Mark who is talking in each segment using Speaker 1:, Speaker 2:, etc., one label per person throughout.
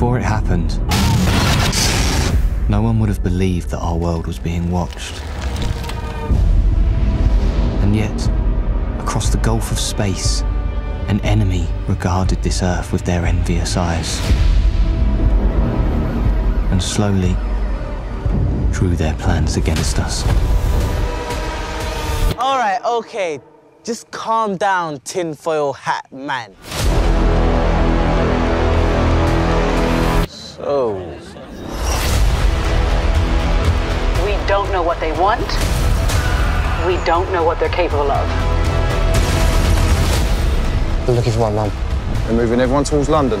Speaker 1: Before it happened, no one would have believed that our world was being watched. And yet, across the gulf of space, an enemy regarded this Earth with their envious eyes. And slowly drew their plans against us.
Speaker 2: All right, okay. Just calm down, tinfoil hat man.
Speaker 3: Don't know what they want. We don't know what they're capable of.
Speaker 4: They're looking for my mum.
Speaker 5: They're moving everyone towards London.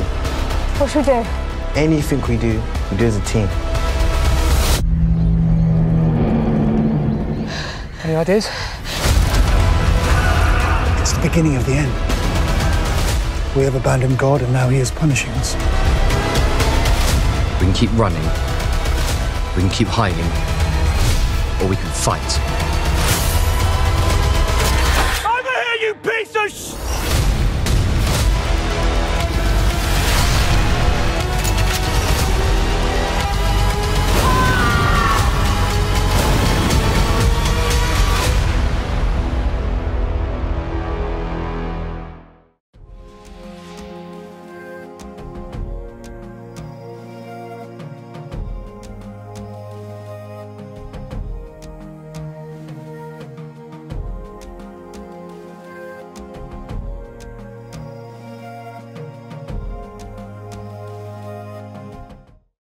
Speaker 6: What should we do?
Speaker 4: Anything we do, we do as a team.
Speaker 6: Any ideas?
Speaker 7: It's the beginning of the end. We have abandoned God and now he is punishing us.
Speaker 8: We can keep running, we can keep hiding, or we can fight.